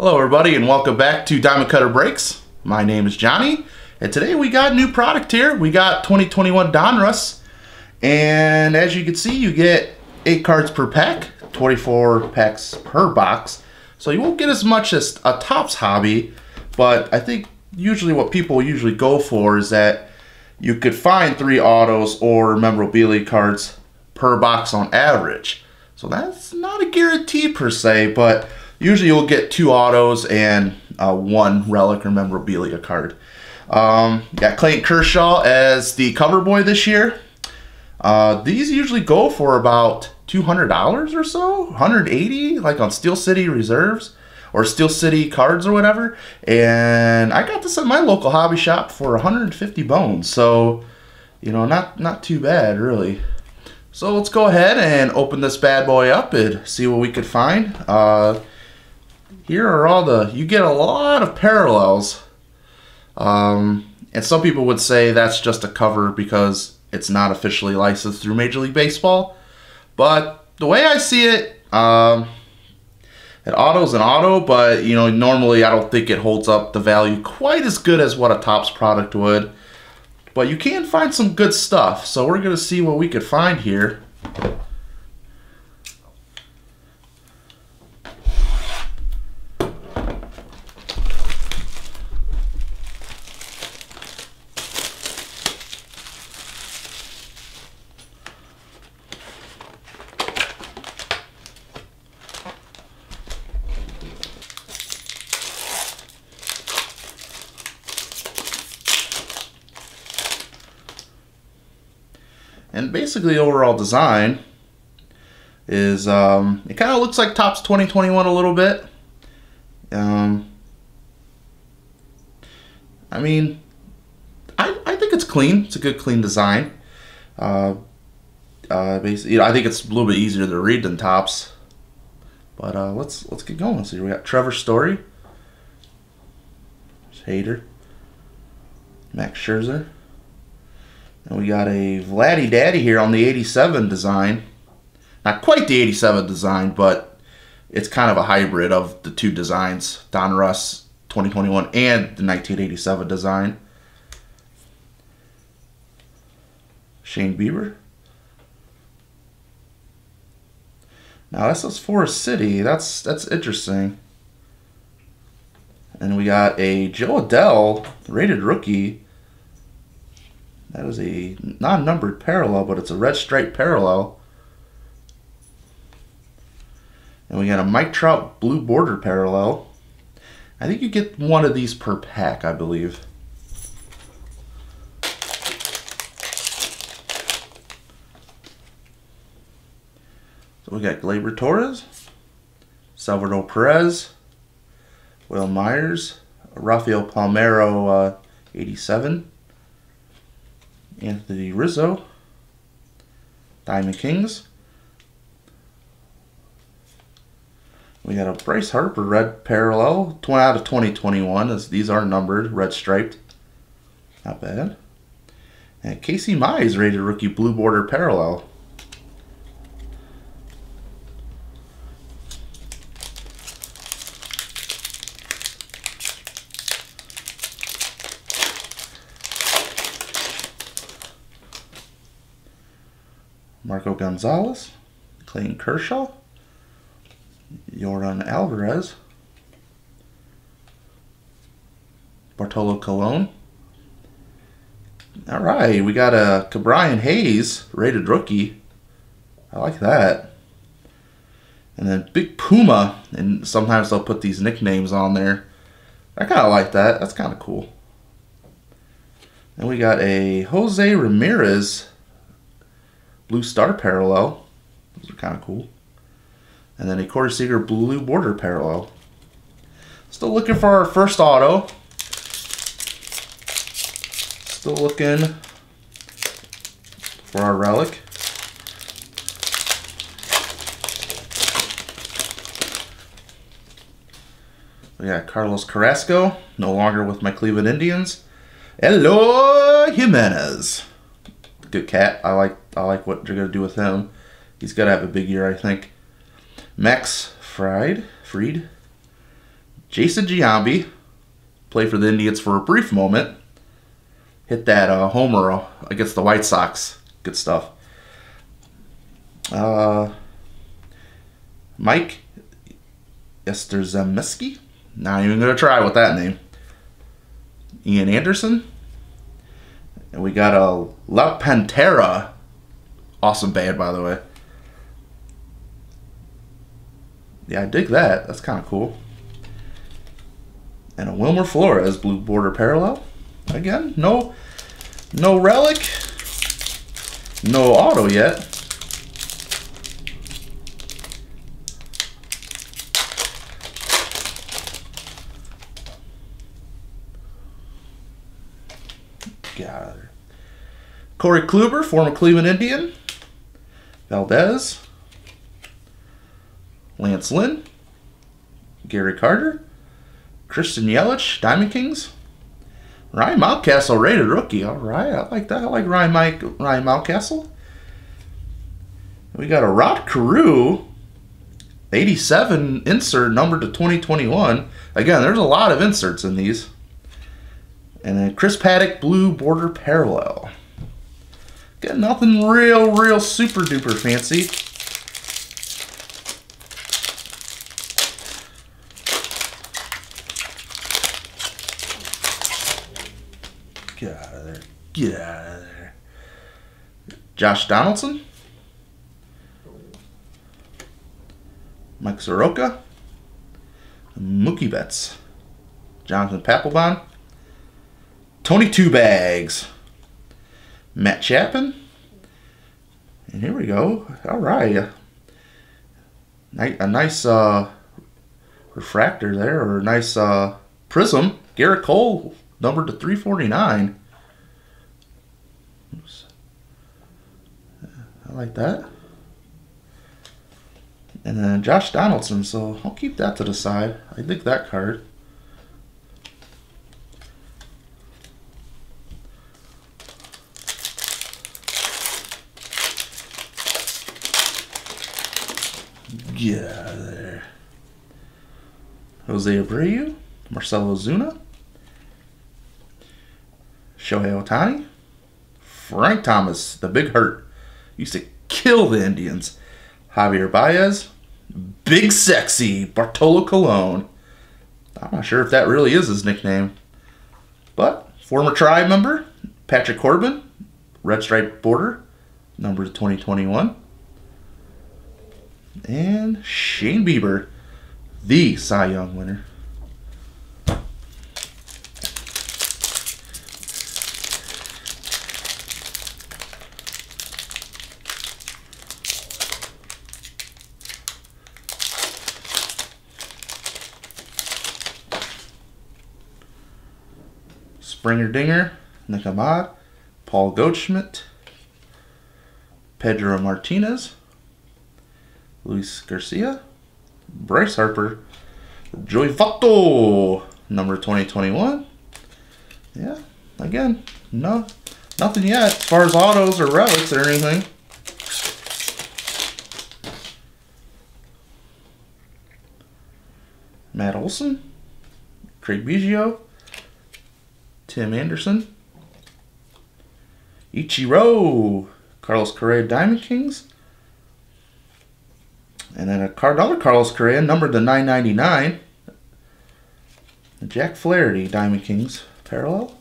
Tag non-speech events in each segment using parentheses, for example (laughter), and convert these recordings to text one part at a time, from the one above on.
Hello everybody and welcome back to Diamond Cutter Breaks. My name is Johnny and today we got new product here. We got 2021 Donruss and as you can see you get 8 cards per pack, 24 packs per box. So you won't get as much as a Topps hobby but I think usually what people usually go for is that you could find 3 autos or memorabilia cards per box on average. So that's not a guarantee per se but Usually you'll get two autos and uh, one relic or memorabilia card. Um, got Clayton Kershaw as the cover boy this year. Uh, these usually go for about $200 or so, 180 like on Steel City Reserves or Steel City Cards or whatever. And I got this at my local hobby shop for 150 bones. So, you know, not, not too bad really. So let's go ahead and open this bad boy up and see what we could find. Uh, here are all the, you get a lot of parallels. Um, and some people would say that's just a cover because it's not officially licensed through Major League Baseball. But the way I see it, um, an auto's an auto, but you know, normally I don't think it holds up the value quite as good as what a Topps product would. But you can find some good stuff, so we're gonna see what we could find here. And basically, overall design is um, it kind of looks like Topps 2021 a little bit. Um, I mean, I, I think it's clean. It's a good, clean design. Uh, uh, basically, you know, I think it's a little bit easier to read than Topps. But uh, let's let's get going. So we got Trevor Story, Hader, Max Scherzer. And we got a Vladdy Daddy here on the 87 design. Not quite the 87 design, but it's kind of a hybrid of the two designs. Donruss 2021 and the 1987 design. Shane Bieber. Now this is Forest City. That's that's interesting. And we got a Jo Adell rated rookie that is a non-numbered parallel, but it's a red stripe parallel. And we got a Mike Trout blue border parallel. I think you get one of these per pack, I believe. So we got Gleyber Torres, Salvador Perez, Wil Myers, Rafael Palmeiro uh, 87, Anthony Rizzo, Diamond Kings. We got a Bryce Harper red parallel, out of 2021, as these are numbered, red striped. Not bad. And Casey Mize rated rookie blue border parallel. Marco Gonzalez, Clayton Kershaw, Yordan Alvarez, Bartolo Colon. All right, we got uh, a Ke'Bryan Hayes rated rookie. I like that. And then Big Puma, and sometimes they'll put these nicknames on there. I kind of like that. That's kind of cool. And we got a Jose Ramirez blue star parallel. Those are kind of cool. And then a Corey Seager blue border parallel. Still looking for our first auto. Still looking for our relic. We got Carlos Carrasco, no longer with my Cleveland Indians. Eloy Jimenez good cat. I like I like what they're gonna do with him. He's gotta have a big year, I think. Max Fried, Freed, Jason Giambi played for the Indians for a brief moment. Hit that uh, homer against the White Sox. Good stuff. Uh, Mike Yastrzemski. Not even gonna try with that name. Ian Anderson. And we got a La Pantera. Awesome band, by the way. Yeah, I dig that. That's kind of cool. And a Wilmer Flores blue border parallel. Again, no, no relic, no auto yet. Got it. Corey Kluber, former Cleveland Indian. Valdez. Lance Lynn. Gary Carter. Christian Yelich, Diamond Kings. Ryan Mountcastle, rated rookie. All right, I like that. I like Ryan Mike Ryan Mountcastle. We got a Rod Carew, 87 insert number to 2021. Again, there's a lot of inserts in these. And then Chris Paddack, blue border parallel. Got nothing real, real super duper fancy. Get out of there. Get out of there. Josh Donaldson. Mike Soroka. Mookie Betts. Jonathan Papelbon. Tony Two Bags. Matt Chapman. And here we go. All right. A nice uh, refractor there, or a nice uh, prism. Gerrit Cole, numbered to 349. Oops. I like that. And then Josh Donaldson, so I'll keep that to the side. I think that card. Get out of there. Jose Abreu, Marcell Ozuna, Shohei Ohtani, Frank Thomas, the big hurt, used to kill the Indians. Javier Baez, Big Sexy, Bartolo Colon. I'm not sure if that really is his nickname. But former tribe member, Patrick Corbin, Red Stripe Border, number 2021. And Shane Bieber, the Cy Young winner. Springer Dinger, Nick Ahmed, Paul Goldschmidt, Pedro Martinez, Luis Garcia, Bryce Harper, Joey Votto, number 2021. Yeah, again, no, nothing yet as far as autos or relics or anything. Matt Olson, Craig Biggio, Tim Anderson, Ichiro, Carlos Correa Diamond Kings, and then a card, another Carlos Correa, numbered to 999. Jack Flaherty, Diamond Kings, parallel.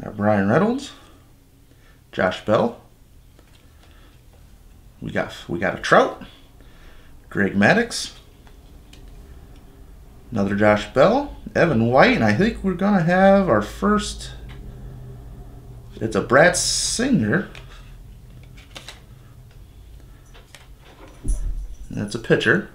Got Bryan Reynolds, Josh Bell. We got we got a Trout, Greg Maddux, another Josh Bell, Evan White, and I think we're gonna have our first. It's a Brady Singer. That's a pitcher.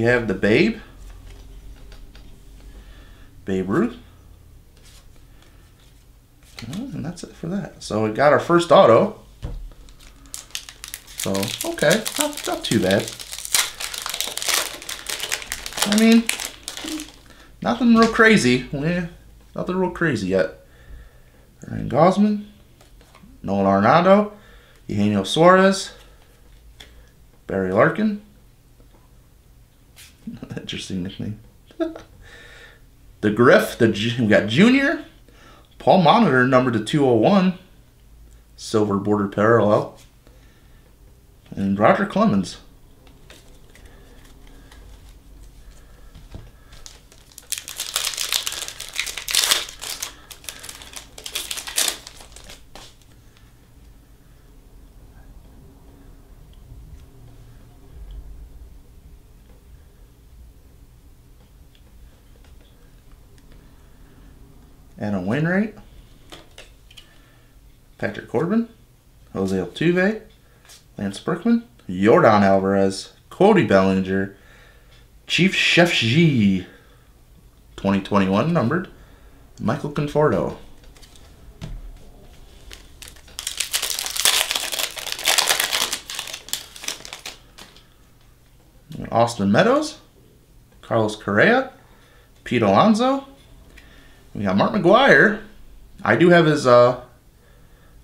We have the Babe. Babe Ruth. And that's it for that. So we got our first auto. So, okay, not, not too bad. I mean, nothing real crazy. Yeah, nothing real crazy yet. Ryan Gausman, Nolan Arenado, Eugenio Suarez, Barry Larkin. (laughs) Interesting nickname. (laughs) the Griff, the we got Junior, Paul Molitor, number to 201, silver border parallel, and Roger Clemens. Corbin, Jose Altuve, Lance Berkman, Yordan Alvarez, Cody Bellinger, Chief Chef G, 2021 numbered, Michael Conforto. Austin Meadows, Carlos Correa, Pete Alonso, we got Mark McGwire. I do have his, uh,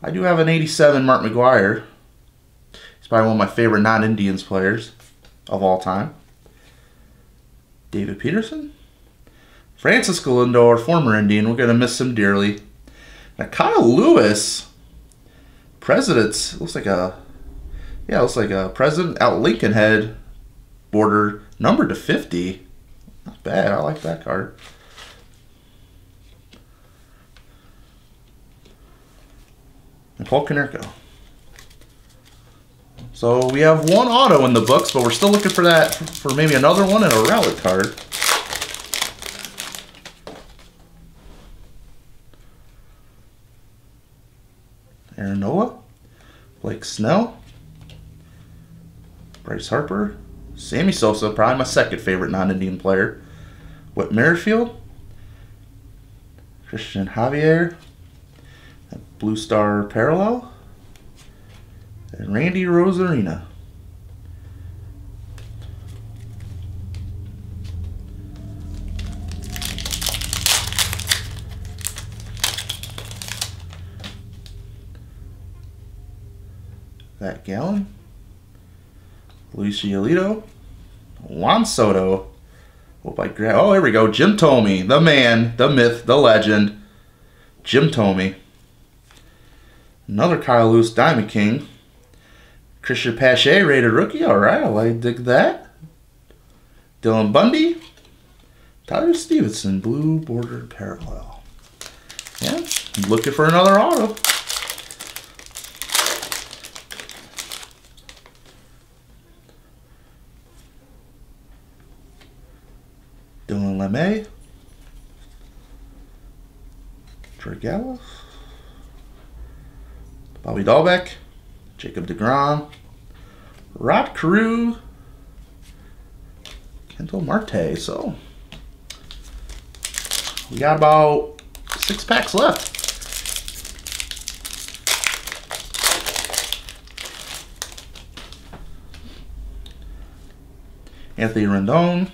I do have an 87 Mark McGwire. He's probably one of my favorite non-Indians players of all time. David Peterson. Francisco Lindor, former Indian. We're going to miss him dearly. Now, Kyle Lewis, Presidents, looks like a, yeah, looks like a President out Lincoln head border, number to 50. Not bad. I like that card. Paul Konerko. So we have one auto in the books, but we're still looking for that for maybe another one and a relic card. Aaron Nola, Blake Snell, Bryce Harper, Sammy Sosa, probably my second favorite non-Indian player, Whit Merrifield, Cristian Javier, Blue Star Parallel, and Randy Arozarena. That Gallon, Luis Giolito, Juan Soto. Hope I grab. Oh, here we go. Jim Thome, the man, the myth, the legend. Jim Thome. Another Kyle Lewis Diamond King. Cristian Pache, rated rookie. All right, I dig that. Dylan Bundy. Tyler Stephenson, blue bordered parallel. Yeah, looking for another auto. Dylan LeMay. Dragala. Bobby Dalbec, Jacob DeGrom, Rod Carew, Ketel Marte. So we got about six packs left. Anthony Rendon,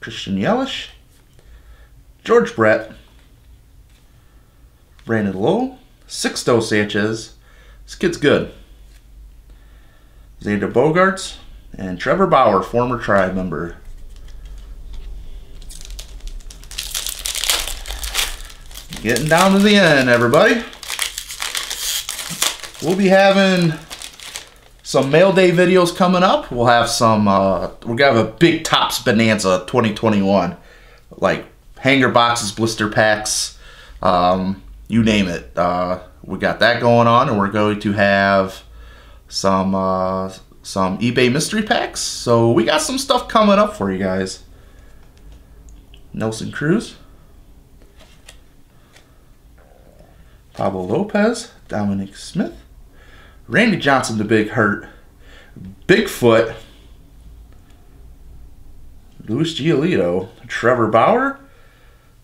Christian Yelich, George Brett, Brandon Lowe, Sixto Sanchez. This kid's good. Xander Bogaerts, and Trevor Bauer, former tribe member. Getting down to the end, everybody. We'll be having some mail day videos coming up. We'll have some, uh, we're going to have a big Topps Bonanza 2021. Like hanger boxes, blister packs, um, you name it. Uh, we got that going on, and we're going to have some uh, some eBay mystery packs. So we got some stuff coming up for you guys. Nelson Cruz, Pablo Lopez, Dominic Smith, Randy Johnson, the big hurt, Bigfoot, Luis Giolito, Trevor Bauer,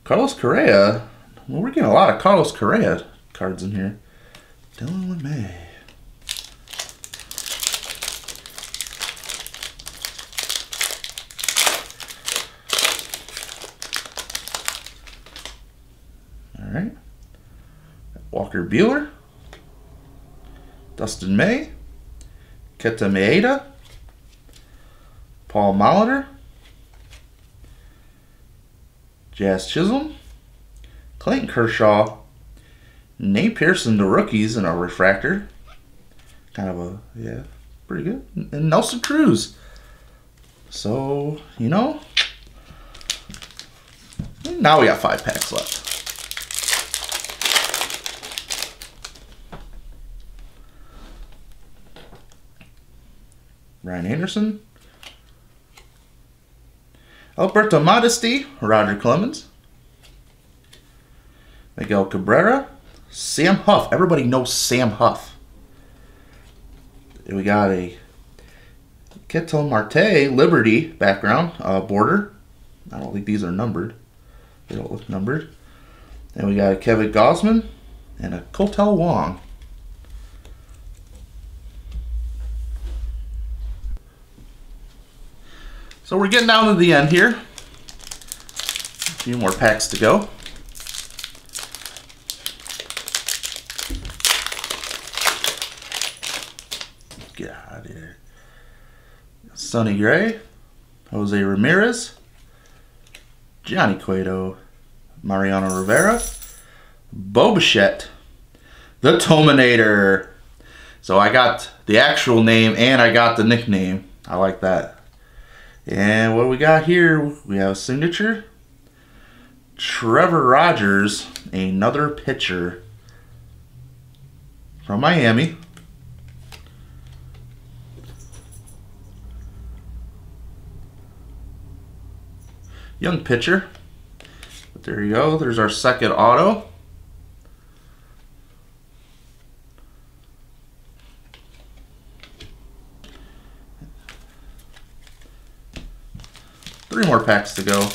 Carlos Correa, well, we're getting a lot of Carlos Correa cards in here. Dylan LeMay. All right. Walker Buehler. Dustin May. Kenta Maeda. Paul Molitor. Jazz Chisholm. Clayton Kershaw. Nate Pearson, the rookies in a refractor. Kind of a, yeah, pretty good. And Nelson Cruz. So, you know, now we got five packs left. Ryan Anderson. Alberto Modesty, Roger Clemens. Miguel Cabrera. Sam Huff. Everybody knows Sam Huff. We got a Ketel Marte Liberty background uh, border. I don't think these are numbered. They don't look numbered. Then we got a Kevin Gausman and a Kolten Wong. So we're getting down to the end here. A few more packs to go. Get out of here. Sonny Gray, Jose Ramirez, Johnny Cueto, Mariano Rivera, Bo Bichette, the Tominator. So I got the actual name and I got the nickname. I like that. And what we got here, we have a signature. Trevor Rogers, another pitcher from Miami. Young pitcher. But there you go. There's our second auto. Three more packs to go.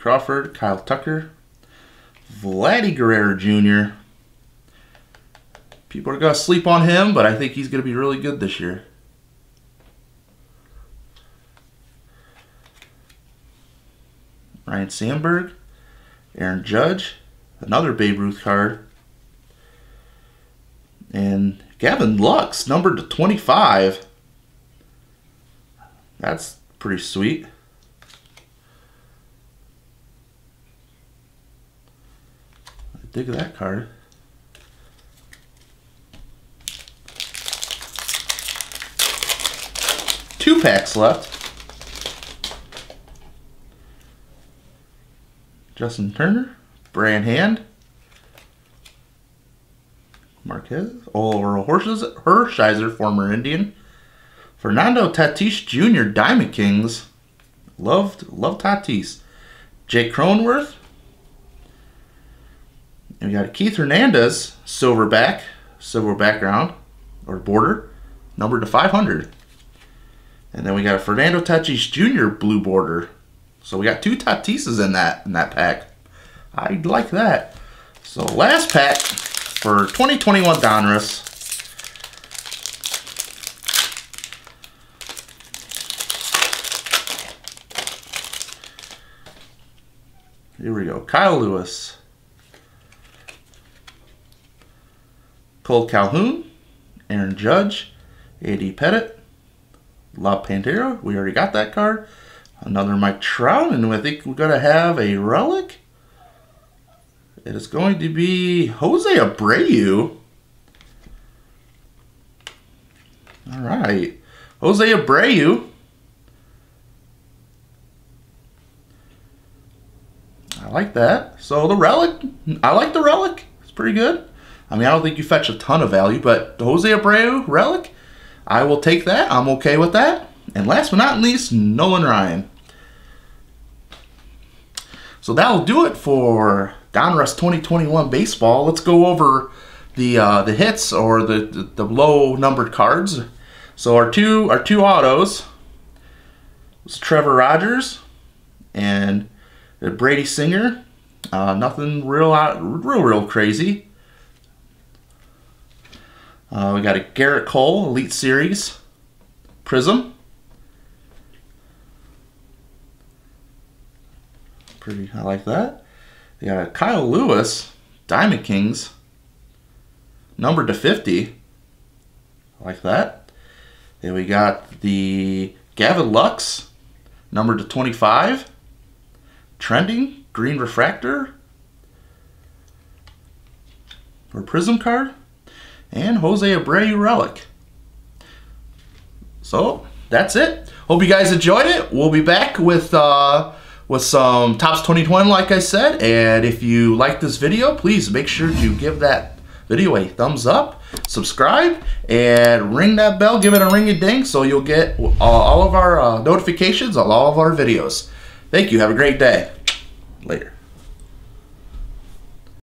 Crawford, Kyle Tucker, Vladdy Guerrero Jr. People are going to sleep on him, but I think he's going to be really good this year. Ryne Sandberg, Aaron Judge, another Babe Ruth card, and Gavin Lux, numbered to 25. That's pretty sweet. Dig that card. Two packs left. Justin Turner, Brad Hand, Marquez, Orel Hershiser, former Indian, Fernando Tatis Jr., Diamond Kings, loved loved Tatis, Jake Cronenworth, and we got Keith Hernandez, silverback, silver background or border, numbered to 500. And then we got a Fernando Tatis Jr. blue border, so we got two Tatises in that in that pack. I like that. So last pack for 2021 Donruss. Here we go. Kyle Lewis. Cole Calhoun. Aaron Judge. A.D. Pettit. La Pantera. We already got that card. Another Mike Trout, and I think we're going to have a relic. It is going to be Jose Abreu. All right. Jose Abreu. I like that. So the relic, I like the relic. It's pretty good. I mean, I don't think you fetch a ton of value, but Jose Abreu relic, I will take that. I'm okay with that. And last but not least, Nolan Ryan. So that'll do it for Donruss 2021 baseball. Let's go over the uh, the hits or the, the, the low numbered cards. So our two our two autos was Trevor Rogers and Brady Singer. Uh, nothing real out, real real crazy. Uh, we got a Gerrit Cole Elite Series Prism. Pretty, I like that. We got a Kyle Lewis Diamond Kings numbered to 50. I like that. Then we got the Gavin Lux numbered to 25. Trending Green Refractor or Prism card and Jose Abreu Relic. So that's it. Hope you guys enjoyed it. We'll be back with uh, with some Topps 2020, like I said. And if you like this video, please make sure to give that video a thumbs up, subscribe, and ring that bell. Give it a ring a ding so you'll get all of our uh, notifications on all of our videos. Thank you. Have a great day. Later.